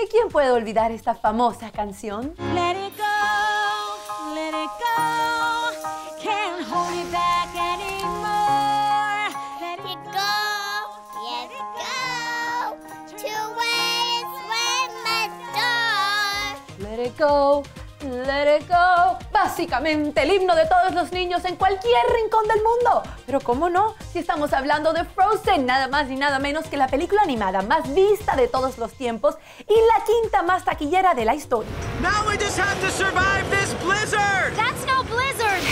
¿Y quién puede olvidar esta famosa canción? Let it go, let it go. Can't hold it back anymore. Let it go, Let it go where it's where my door. Let it go, let it go. Básicamente el himno de todos los niños en cualquier rincón del mundo. Pero ¿cómo no? Si estamos hablando de Frozen, nada más ni nada menos que la película animada más vista de todos los tiempos y la quinta más taquillera de la historia. Now we just have to survive this blizzard! That's no blizzard.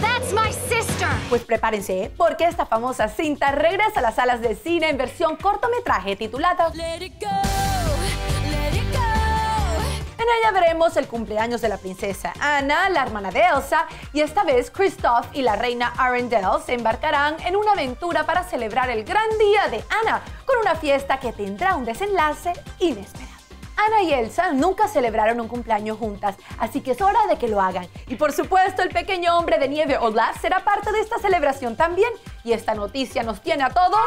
That's my sister. Pues prepárense, ¿eh? porque esta famosa cinta regresa a las salas de cine en versión cortometraje titulada let it go. En ella veremos el cumpleaños de la princesa Anna, la hermana de Elsa, y esta vez Kristoff y la reina Arendelle se embarcarán en una aventura para celebrar el gran día de Anna, con una fiesta que tendrá un desenlace inesperado. Anna y Elsa nunca celebraron un cumpleaños juntas, así que es hora de que lo hagan. Y por supuesto, el pequeño hombre de nieve Olaf será parte de esta celebración también. Y esta noticia nos tiene a todos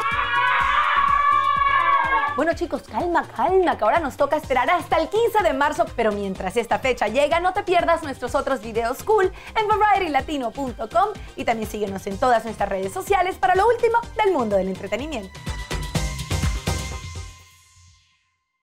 bueno chicos, calma, calma, que ahora nos toca esperar hasta el 15 de marzo, pero mientras esta fecha llega, no te pierdas nuestros otros videos cool en varietylatino.com y también síguenos en todas nuestras redes sociales para lo último del mundo del entretenimiento.